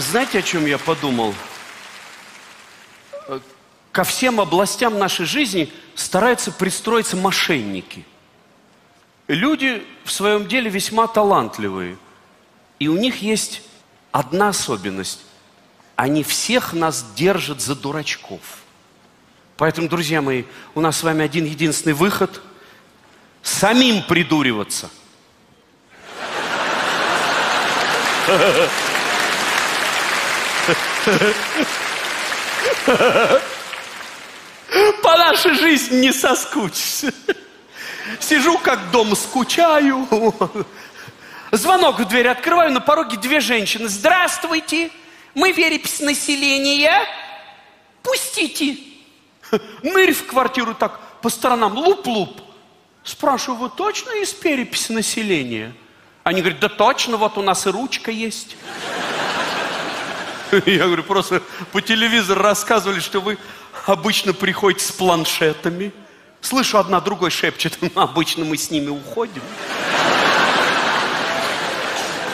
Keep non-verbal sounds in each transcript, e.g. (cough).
Знаете, о чем я подумал? Ко всем областям нашей жизни стараются пристроиться мошенники. Люди в своем деле весьма талантливые. И у них есть одна особенность. Они всех нас держат за дурачков. Поэтому, друзья мои, у нас с вами один единственный выход – самим придуриваться. (laughs) (laughs) По нашей жизни не соскучишься. Сижу как дома, скучаю. Звонок в дверь открываю, на пороге две женщины. Здравствуйте, мы перепись населения. Пустите. Нырь в квартиру так по сторонам, луп-луп. Спрашиваю, вы точно из переписи населения? Они говорят, да точно, вот у нас и ручка есть. (laughs) Я говорю, просто по телевизору рассказывали, что вы обычно приходите с планшетами. Слышу, одна другой шепчет, (laughs) ну, обычно мы с ними уходим.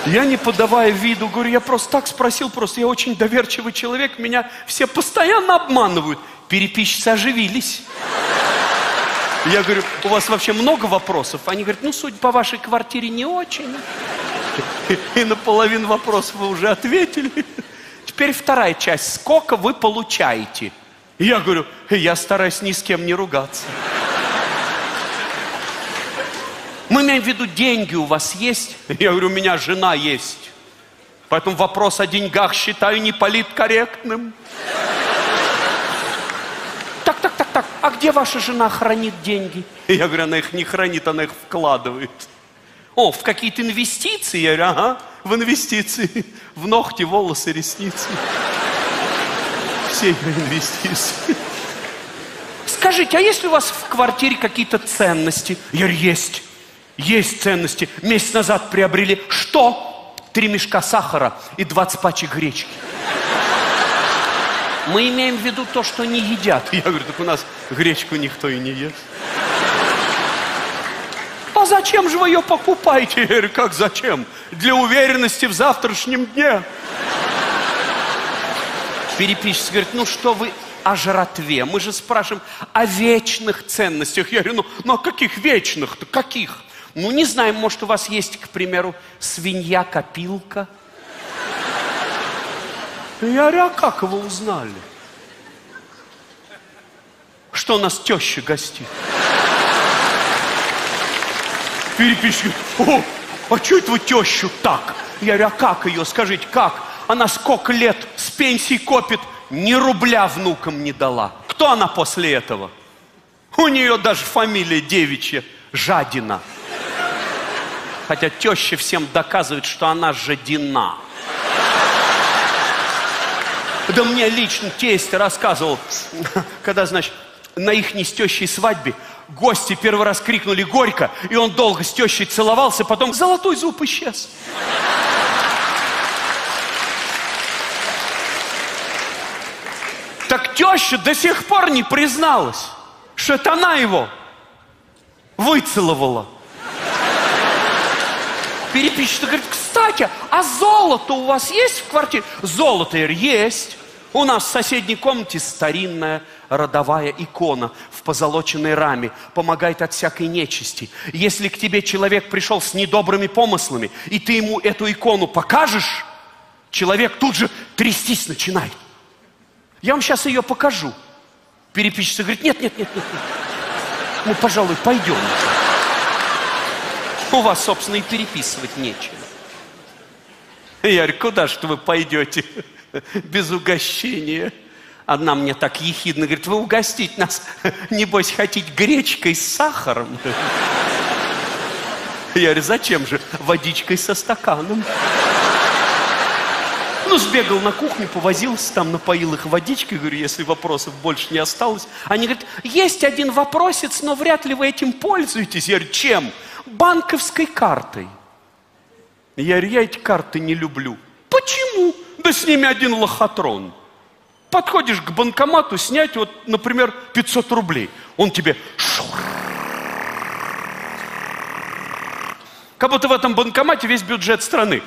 Я не подавая виду, говорю, я просто так спросил, просто я очень доверчивый человек, меня все постоянно обманывают. Переписчицы оживились. Я говорю, у вас вообще много вопросов? Они говорят, ну, судя по вашей квартире, не очень. И на половину вопросов вы уже ответили. Теперь вторая часть. Сколько вы получаете? Я говорю, я стараюсь ни с кем не ругаться. Мы имеем в виду, деньги у вас есть? Я говорю, у меня жена есть. Поэтому вопрос о деньгах считаю неполиткорректным. Так, так, так, так, а где ваша жена хранит деньги? Я говорю, она их не хранит, она их вкладывает. О, в какие-то инвестиции? Я говорю, ага, в инвестиции. В ногти, волосы, ресницы. Все инвестиции. Скажите, а есть ли у вас в квартире какие-то ценности? Я говорю, есть. Есть ценности. Месяц назад приобрели. Что? Три мешка сахара и 20 пачек гречки. Мы имеем в виду то, что не едят. Я говорю, так у нас гречку никто и не ест. А зачем же вы ее покупаете? Я говорю, как зачем? Для уверенности в завтрашнем дне. Переписчик говорит, ну что вы о жратве? Мы же спрашиваем о вечных ценностях. Я говорю, ну, ну о каких вечных-то? Каких? Ну, не знаю, может, у вас есть, к примеру, свинья-копилка? Я говорю, а как его узнали? Что нас теща гостит? Переписчик, о, а что это вы тещу так? Я говорю, а как ее, скажите, как? Она сколько лет с пенсии копит, ни рубля внукам не дала. Кто она после этого? У нее даже фамилия девичья Жадина. Хотя теща всем доказывает, что она жадина. Да мне лично тесть рассказывал, (laughs) когда, значит, на их не свадьбе гости первый раз крикнули горько, и он долго с тещей целовался, потом золотой зуб исчез. Так теща до сих пор не призналась, что это она его выцеловала. Переписчик говорит, кстати, а золото у вас есть в квартире? Золото, есть. У нас в соседней комнате старинная родовая икона в позолоченной раме. Помогает от всякой нечисти. Если к тебе человек пришел с недобрыми помыслами, и ты ему эту икону покажешь, человек тут же трястись начинает. Я вам сейчас ее покажу. Переписчица говорит, нет, нет, нет, нет. Ну, пожалуй, пойдем. У вас, собственно, и переписывать нечего. Я говорю, куда же вы пойдете? (laughs) без угощения. Одна мне так ехидно говорит, вы угостить нас, (laughs) небось, хотите гречкой с сахаром? (laughs) Я говорю, зачем же? Водичкой со стаканом. Ну, сбегал на кухню, повозился там, напоил их водичкой. Говорю, если вопросов больше не осталось. Они говорят, есть один вопросец, но вряд ли вы этим пользуетесь. Я говорю, чем? Банковской картой. Я говорю, я эти карты не люблю. Почему? Да с ними один лохотрон. Подходишь к банкомату снять, вот, например, 500 рублей. Он тебе как будто в этом банкомате весь бюджет страны.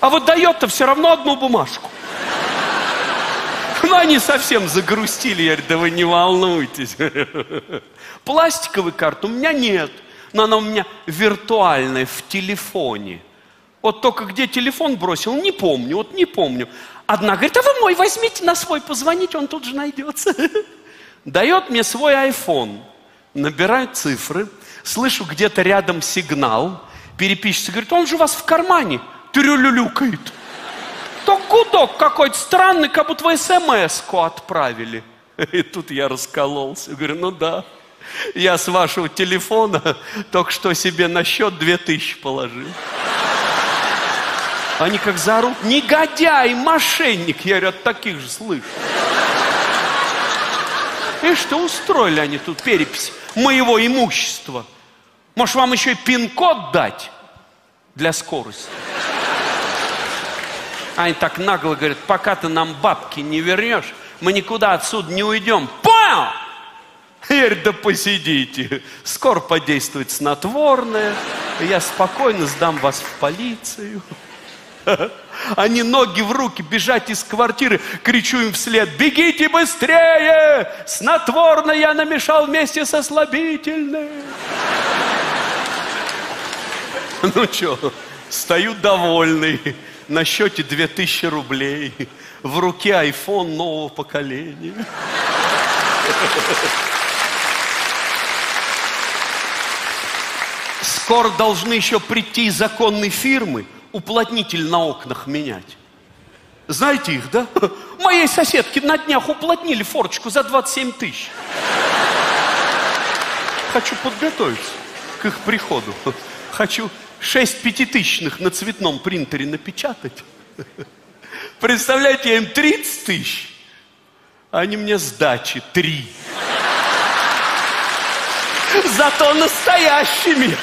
А вот дает-то все равно одну бумажку. Ну, они совсем загрустили. Я говорю, да вы не волнуйтесь. Пластиковой карты у меня нет. Но она у меня виртуальная, в телефоне. Вот только где телефон бросил, не помню, вот не помню. Одна говорит, а вы мой возьмите на свой, позвоните, он тут же найдется. (laughs) Дает мне свой iPhone, набираю цифры, слышу где-то рядом сигнал, переписчица говорит, он же у вас в кармане, трюлюлюкает. (laughs) То гудок какой-то странный, как будто вы смс-ку отправили. (laughs) И тут я раскололся. Говорю, ну да, я с вашего телефона только что себе на счет две тысячи положил. Они как заорут, негодяй, мошенник. Я говорю, от таких же слышу. И что устроили они тут перепись моего имущества? Может, вам еще и пин-код дать для скорости? Они так нагло говорят, пока ты нам бабки не вернешь, мы никуда отсюда не уйдем. Понял? Я говорю, да посидите. Скоро подействует снотворное. Я спокойно сдам вас в полицию. Они ноги в руки, бежать из квартиры, кричу им вслед, бегите быстрее! Снотворное я намешал вместе со слабительным. Ну что, стою довольный, на счете 2000 рублей, в руке iPhone нового поколения. Скоро должны еще прийти законные фирмы, уплотнитель на окнах менять. Знаете их, да? (laughs) Моей соседке на днях уплотнили форочку за 27 тысяч. Хочу подготовиться к их приходу. (laughs) Хочу шесть пятитысячных на цветном принтере напечатать. (laughs) Представляете, я им 30 тысяч, а они мне сдачи 3. Зато настоящими.